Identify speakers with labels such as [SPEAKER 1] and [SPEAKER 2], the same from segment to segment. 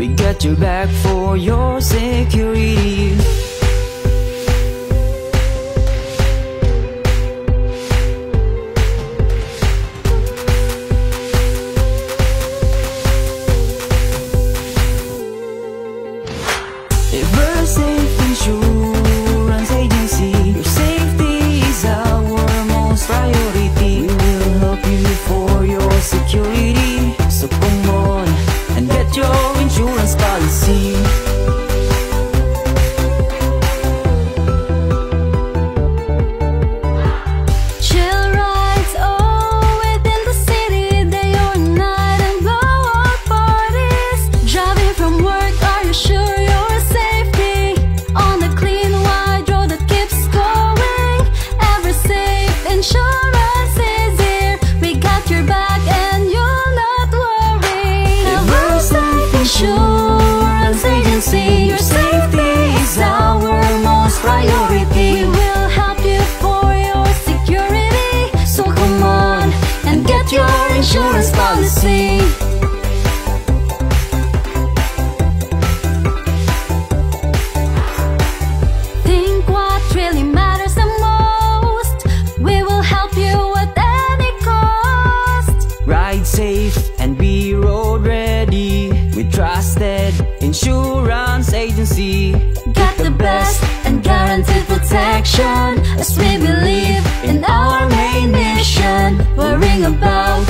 [SPEAKER 1] We got your back for your security insurance policy.
[SPEAKER 2] Think what really matters the most. We will help you at any cost.
[SPEAKER 1] Ride safe and be road ready With trusted insurance agency
[SPEAKER 2] Get the best and guaranteed protection as we believe in our main mission. Worrying about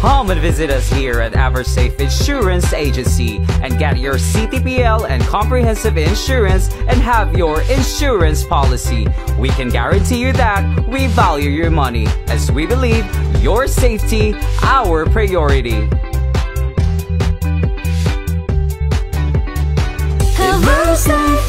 [SPEAKER 3] Come and visit us here at EverSafe Insurance Agency and get your CTPL and comprehensive insurance and have your insurance policy. We can guarantee you that we value your money as we believe your safety our priority.
[SPEAKER 2] EverSafe